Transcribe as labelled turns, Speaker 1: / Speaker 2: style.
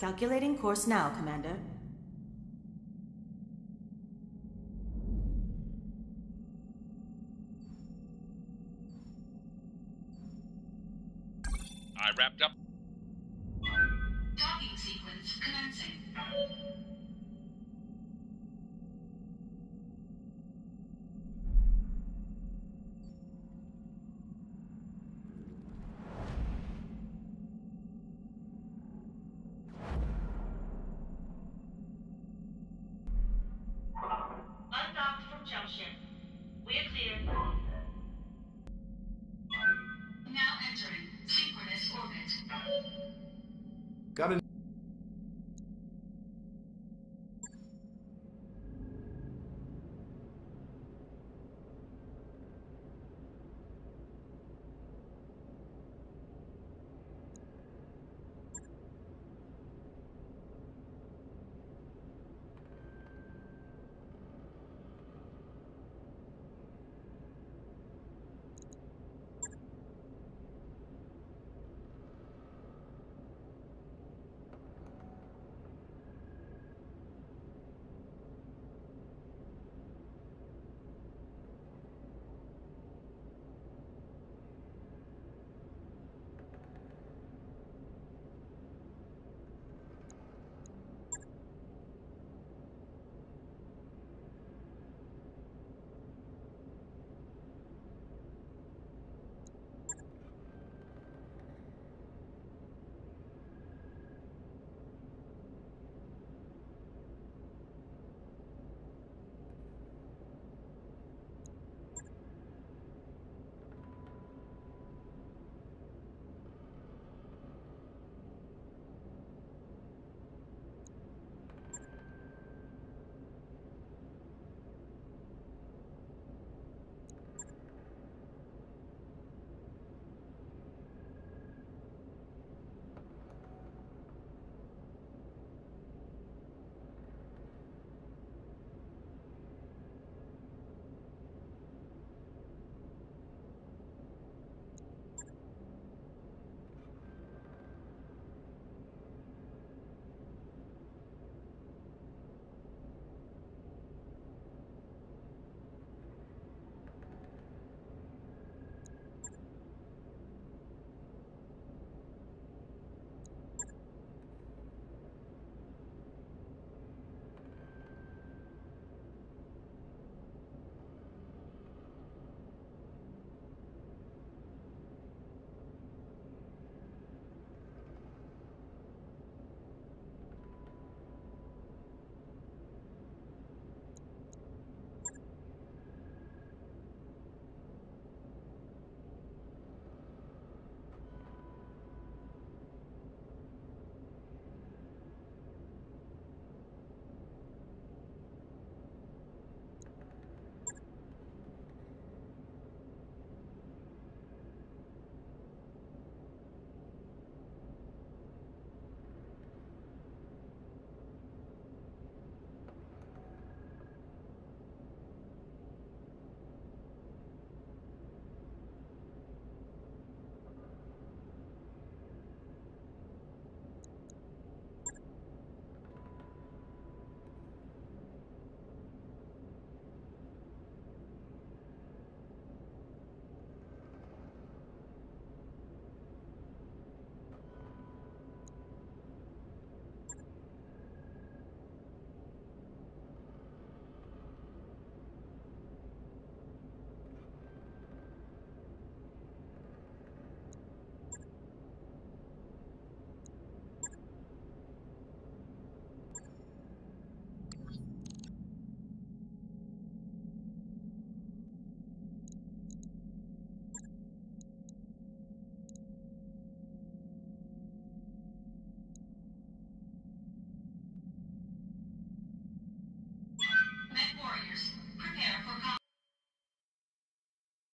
Speaker 1: Calculating course now, Commander.
Speaker 2: I wrapped up.
Speaker 3: Docking sequence commencing.
Speaker 4: Undocked from jump ship. We're clear.
Speaker 3: Now entering synchronous orbit.
Speaker 5: Got a